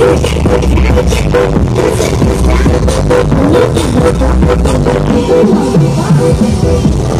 Thank you.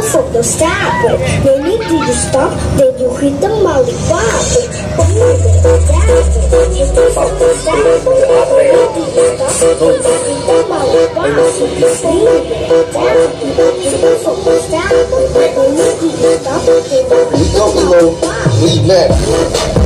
essa fotostátua, nele diz stop, then you hit the mollywob. We go below, we left.